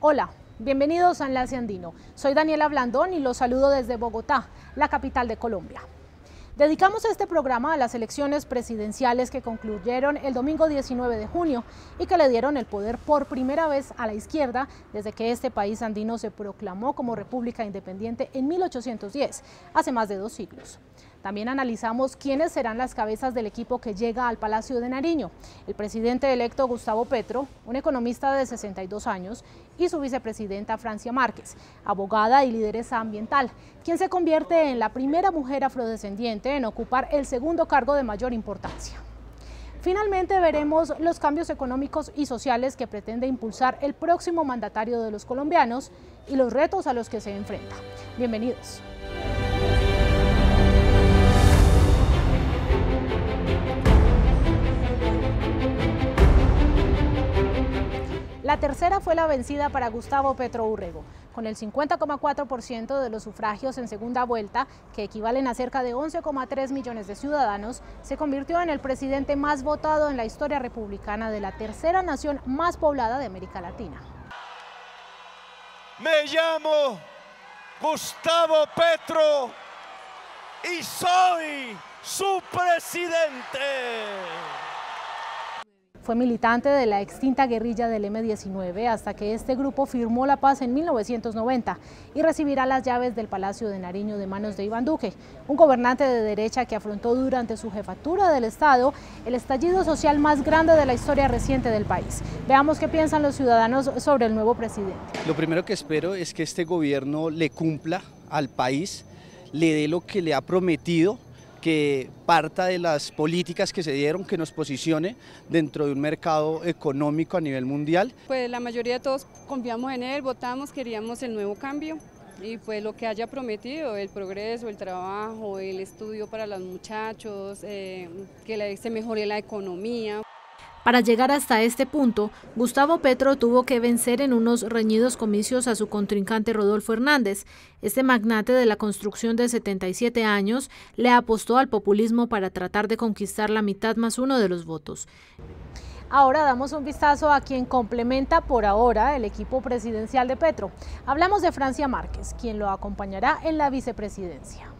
Hola, bienvenidos a Enlace Andino. Soy Daniela Blandón y los saludo desde Bogotá, la capital de Colombia. Dedicamos este programa a las elecciones presidenciales que concluyeron el domingo 19 de junio y que le dieron el poder por primera vez a la izquierda desde que este país andino se proclamó como república independiente en 1810, hace más de dos siglos. También analizamos quiénes serán las cabezas del equipo que llega al Palacio de Nariño. El presidente electo Gustavo Petro, un economista de 62 años, y su vicepresidenta Francia Márquez, abogada y lideresa ambiental, quien se convierte en la primera mujer afrodescendiente en ocupar el segundo cargo de mayor importancia. Finalmente veremos los cambios económicos y sociales que pretende impulsar el próximo mandatario de los colombianos y los retos a los que se enfrenta. Bienvenidos. La tercera fue la vencida para Gustavo Petro Urrego, con el 50,4% de los sufragios en segunda vuelta, que equivalen a cerca de 11,3 millones de ciudadanos, se convirtió en el presidente más votado en la historia republicana de la tercera nación más poblada de América Latina. Me llamo Gustavo Petro y soy su presidente. Fue militante de la extinta guerrilla del M-19 hasta que este grupo firmó la paz en 1990 y recibirá las llaves del Palacio de Nariño de manos de Iván Duque, un gobernante de derecha que afrontó durante su jefatura del Estado el estallido social más grande de la historia reciente del país. Veamos qué piensan los ciudadanos sobre el nuevo presidente. Lo primero que espero es que este gobierno le cumpla al país, le dé lo que le ha prometido que parta de las políticas que se dieron, que nos posicione dentro de un mercado económico a nivel mundial. Pues la mayoría de todos confiamos en él, votamos, queríamos el nuevo cambio y pues lo que haya prometido, el progreso, el trabajo, el estudio para los muchachos, eh, que se mejore la economía. Para llegar hasta este punto, Gustavo Petro tuvo que vencer en unos reñidos comicios a su contrincante Rodolfo Hernández. Este magnate de la construcción de 77 años le apostó al populismo para tratar de conquistar la mitad más uno de los votos. Ahora damos un vistazo a quien complementa por ahora el equipo presidencial de Petro. Hablamos de Francia Márquez, quien lo acompañará en la vicepresidencia.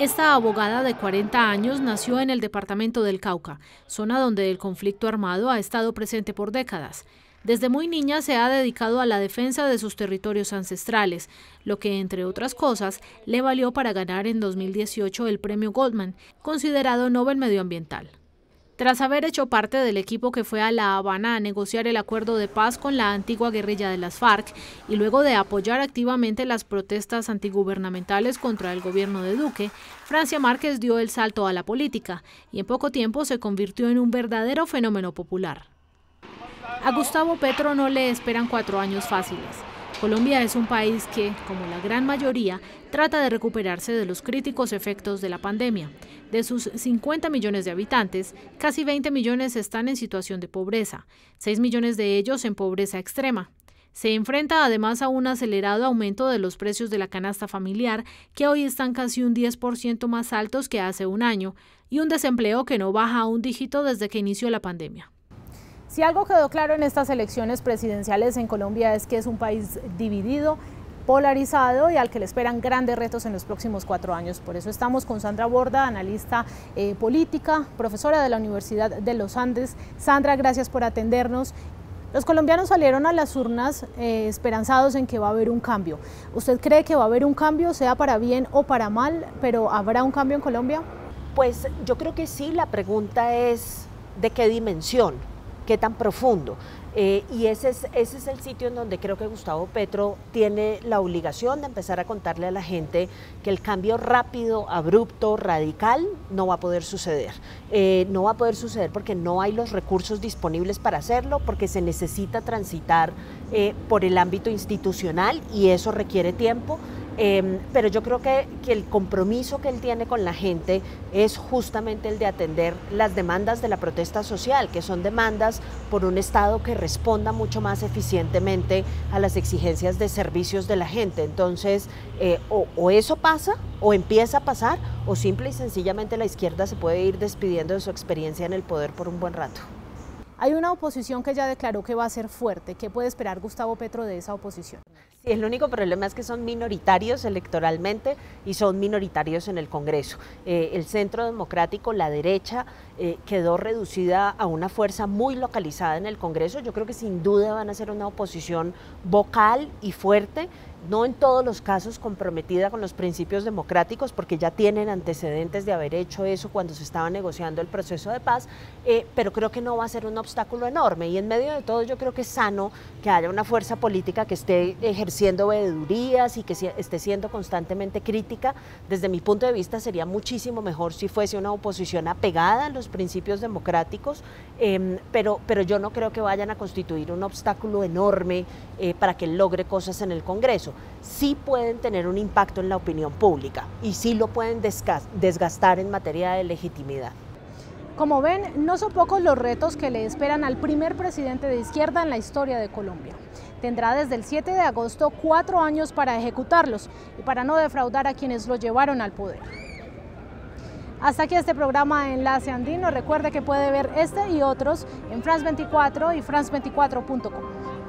Esta abogada de 40 años nació en el departamento del Cauca, zona donde el conflicto armado ha estado presente por décadas. Desde muy niña se ha dedicado a la defensa de sus territorios ancestrales, lo que, entre otras cosas, le valió para ganar en 2018 el premio Goldman, considerado Nobel Medioambiental. Tras haber hecho parte del equipo que fue a La Habana a negociar el acuerdo de paz con la antigua guerrilla de las FARC y luego de apoyar activamente las protestas antigubernamentales contra el gobierno de Duque, Francia Márquez dio el salto a la política y en poco tiempo se convirtió en un verdadero fenómeno popular. A Gustavo Petro no le esperan cuatro años fáciles. Colombia es un país que, como la gran mayoría, trata de recuperarse de los críticos efectos de la pandemia. De sus 50 millones de habitantes, casi 20 millones están en situación de pobreza, 6 millones de ellos en pobreza extrema. Se enfrenta además a un acelerado aumento de los precios de la canasta familiar, que hoy están casi un 10% más altos que hace un año, y un desempleo que no baja a un dígito desde que inició la pandemia. Si algo quedó claro en estas elecciones presidenciales en Colombia es que es un país dividido, polarizado y al que le esperan grandes retos en los próximos cuatro años. Por eso estamos con Sandra Borda, analista eh, política, profesora de la Universidad de los Andes. Sandra, gracias por atendernos. Los colombianos salieron a las urnas eh, esperanzados en que va a haber un cambio. ¿Usted cree que va a haber un cambio, sea para bien o para mal, pero habrá un cambio en Colombia? Pues yo creo que sí, la pregunta es de qué dimensión qué tan profundo. Eh, y ese es, ese es el sitio en donde creo que Gustavo Petro tiene la obligación de empezar a contarle a la gente que el cambio rápido, abrupto, radical no va a poder suceder. Eh, no va a poder suceder porque no hay los recursos disponibles para hacerlo, porque se necesita transitar eh, por el ámbito institucional y eso requiere tiempo. Em, pero yo creo que, el compromiso que él tiene con la gente es justamente el de atender las demandas de la protesta social, que son demandas por un Estado que responda mucho más eficientemente a las exigencias de servicios de la gente. Entonces, eh, o, o eso pasa, o empieza a pasar, o simple y sencillamente la izquierda se puede ir despidiendo de su experiencia en el poder por un buen rato. Hay una oposición que ya declaró que va a ser fuerte. ¿Qué puede esperar Gustavo Petro de esa oposición? El único problema es que son minoritarios electoralmente y son minoritarios en el Congreso. Eh, el centro democrático, la derecha, eh, quedó reducida a una fuerza muy localizada en el Congreso. Yo creo que sin duda van a ser una oposición vocal y fuerte no en todos los casos comprometida con los principios democráticos, porque ya tienen antecedentes de haber hecho eso cuando se estaba negociando el proceso de paz, eh, pero creo que no va a ser un obstáculo enorme. Y en medio de todo yo creo que es sano que haya una fuerza política que esté ejerciendo veedurías y que esté siendo constantemente crítica. Desde mi punto de vista sería muchísimo mejor si fuese una oposición apegada a los principios democráticos, em, pero, pero yo no creo que vayan a constituir un obstáculo enorme eh, para que logre cosas en el Congreso sí pueden tener un impacto en la opinión pública y sí lo pueden desgastar en materia de legitimidad. Como ven, no son pocos los retos que le esperan al primer presidente de izquierda en la historia de Colombia. Tendrá desde el 7 de agosto cuatro años para ejecutarlos y para no defraudar a quienes lo llevaron al poder. Hasta aquí este programa Enlace Andino. Recuerde que puede ver este y otros en France24 y France24.com.